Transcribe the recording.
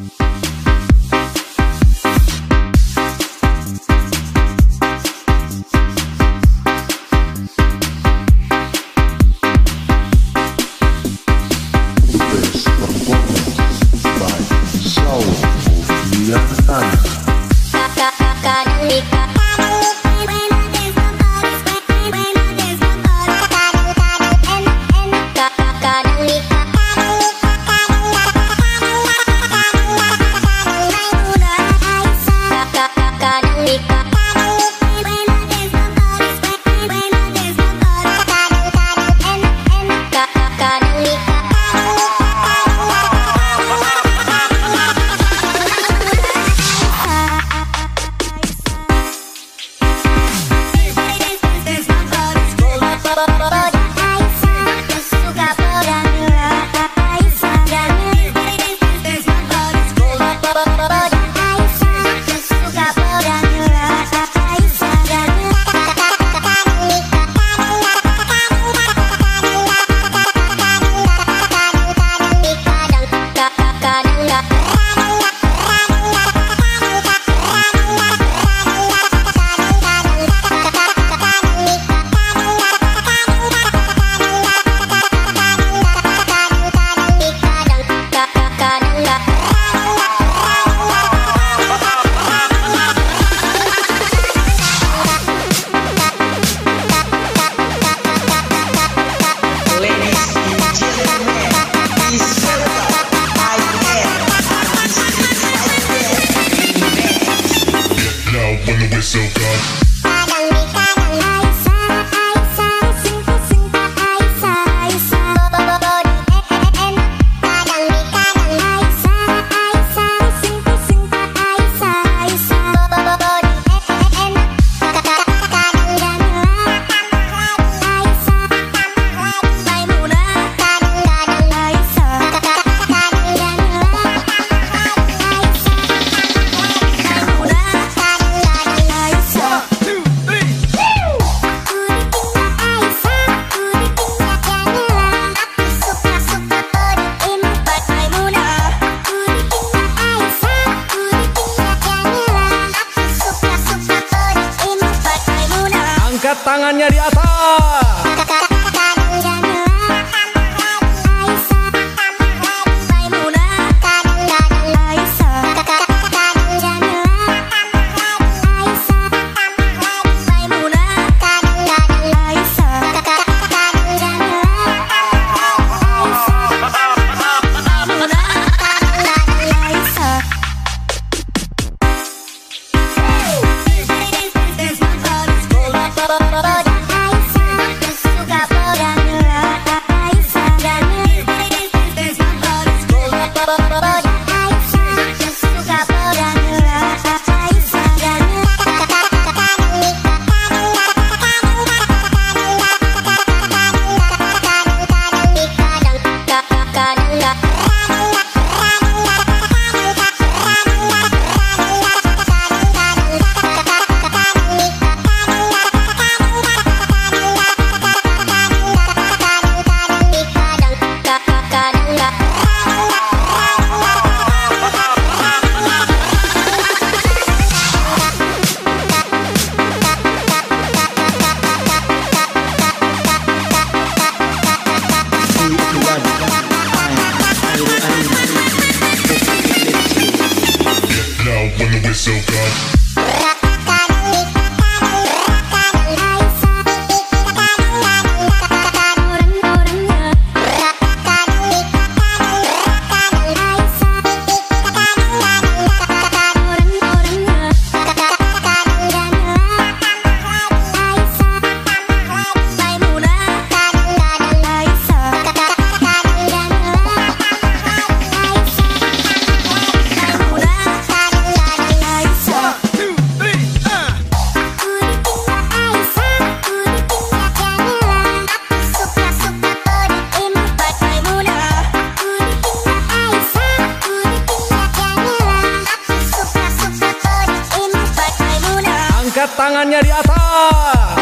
Bye. Tangannya di atas. It's so good. Angkat tangannya di atas.